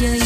trời